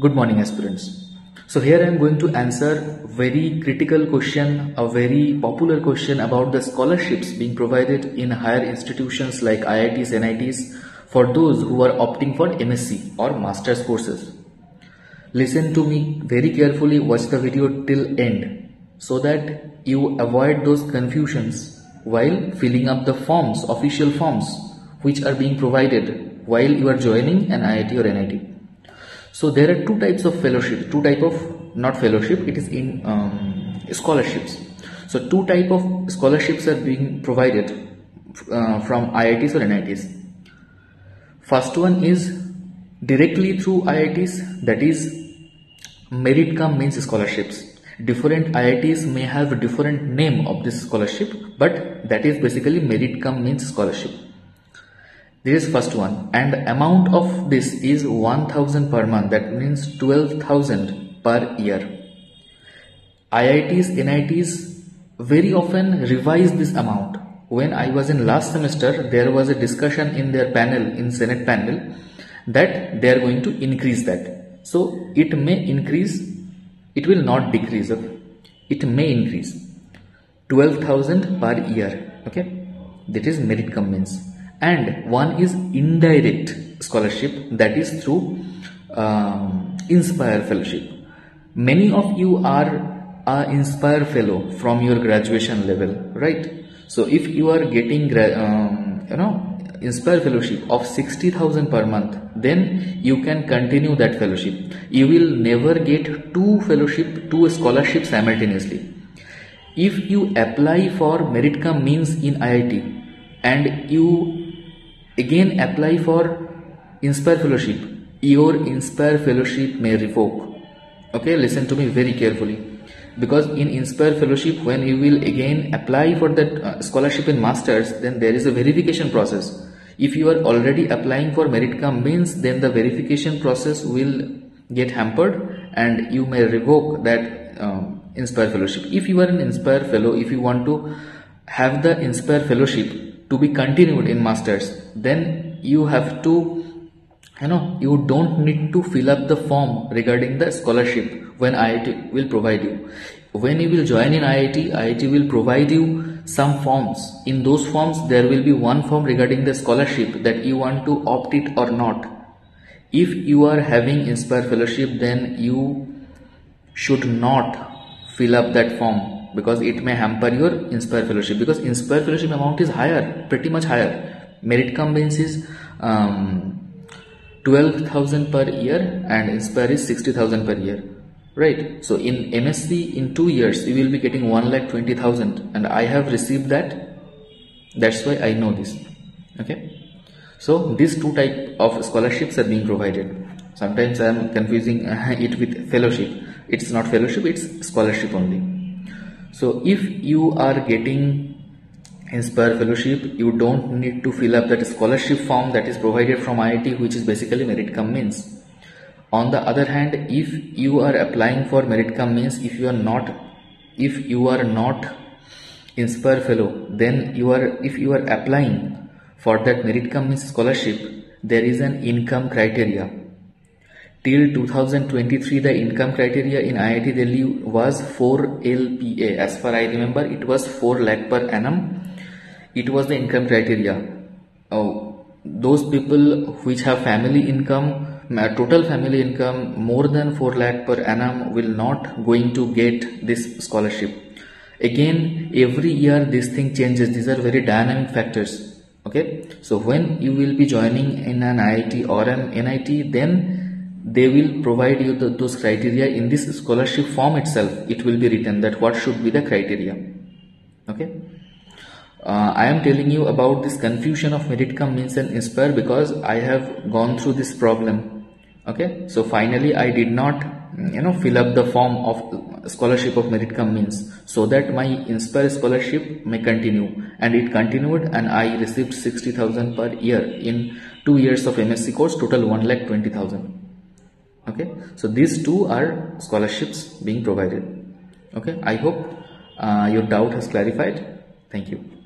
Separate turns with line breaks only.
Good morning aspirants. So here I am going to answer very critical question, a very popular question about the scholarships being provided in higher institutions like IITs, NITs for those who are opting for MSc or master's courses. Listen to me very carefully, watch the video till end so that you avoid those confusions while filling up the forms, official forms which are being provided while you are joining an IIT or NIT. So there are two types of fellowship, two type of not fellowship, it is in um, scholarships. So two type of scholarships are being provided uh, from IITs or NITs. First one is directly through IITs, that is merit cum means scholarships. Different IITs may have a different name of this scholarship, but that is basically merit cum means scholarship. This is first one and the amount of this is 1000 per month that means 12000 per year. IITs, NITs very often revise this amount. When I was in last semester there was a discussion in their panel in Senate panel that they are going to increase that. So it may increase, it will not decrease. It may increase 12,000 per year. Okay, that is merit cum means and one is indirect scholarship that is through um, Inspire Fellowship. Many of you are a Inspire Fellow from your graduation level, right? So if you are getting, um, you know, Inspire Fellowship of 60,000 per month, then you can continue that fellowship. You will never get two fellowship, two scholarships simultaneously. If you apply for merit cum means in IIT and you again apply for inspire fellowship. Your inspire fellowship may revoke. Okay listen to me very carefully. Because in inspire fellowship when you will again apply for that uh, scholarship in masters then there is a verification process. If you are already applying for merit cum means then the verification process will get hampered and you may revoke that um, inspire fellowship. If you are an inspire fellow if you want to have the inspire fellowship to be continued in masters then you have to you know you don't need to fill up the form regarding the scholarship when IIT will provide you. When you will join in IIT IIT will provide you some forms. In those forms there will be one form regarding the scholarship that you want to opt it or not. If you are having inspire fellowship then you should not fill up that form because it may hamper your inspire fellowship. Because inspire fellowship amount is higher pretty much higher. Merit cum is um, 12000 per year and inspire is 60000 per year. Right? So in msc in two years you will be getting 1 lakh 20000 and i have received that. That's why i know this. Okay? So these two type of scholarships are being provided. Sometimes i am confusing it with fellowship. It's not fellowship it's scholarship only so if you are getting Inspire Fellowship, you don't need to fill up that scholarship form that is provided from IIT which is basically merit cum means. On the other hand, if you are applying for merit cum means, if you are not, if you are not Inspire Fellow, then you are, if you are applying for that merit cum means scholarship, there is an income criteria Till 2023, the income criteria in IIT Delhi was 4 LPA. As far I remember, it was 4 lakh per annum. It was the income criteria. Oh, those people which have family income, total family income more than 4 lakh per annum will not going to get this scholarship. Again, every year this thing changes. These are very dynamic factors. Okay, so when you will be joining in an IIT or an NIT, then they will provide you the, those criteria in this scholarship form itself. It will be written that what should be the criteria. Okay? Uh, I am telling you about this confusion of merit cum means and inspire because I have gone through this problem. Okay? So finally I did not you know fill up the form of scholarship of merit cum means so that my inspire scholarship may continue. And it continued and I received 60,000 per year in two years of MSc course total 1 lakh 20,000 okay? So these two are scholarships being provided. Okay? I hope uh, your doubt has clarified. Thank you